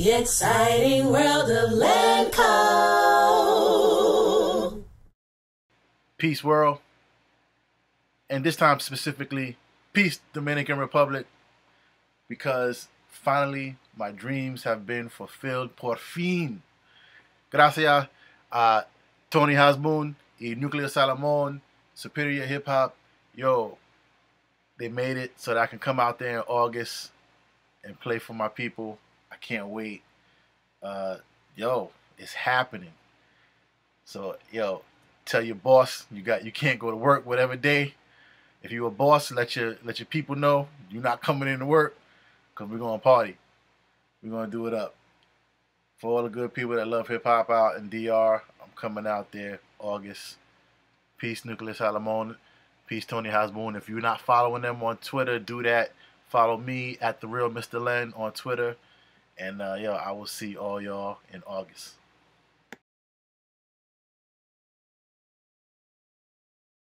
The exciting world of Lenco. Peace, world. And this time specifically, peace, Dominican Republic, because finally my dreams have been fulfilled. Por fin. Gracias a Tony Hasbun y Nukleo Salomon, Superior Hip Hop. Yo, they made it so that I can come out there in August and play for my people. I can't wait. Uh, yo, it's happening. So, yo, tell your boss you got you can't go to work whatever day. If you're a boss, let your let your people know you're not coming into work because we're gonna party. We're gonna do it up. For all the good people that love hip hop out in DR, I'm coming out there August. Peace, Nukleo Salomon. Peace, Tony Hasbun. If you're not following them on Twitter, do that. Follow me at the real Mr. Len on Twitter. And uh, yo, I will see all y'all in August.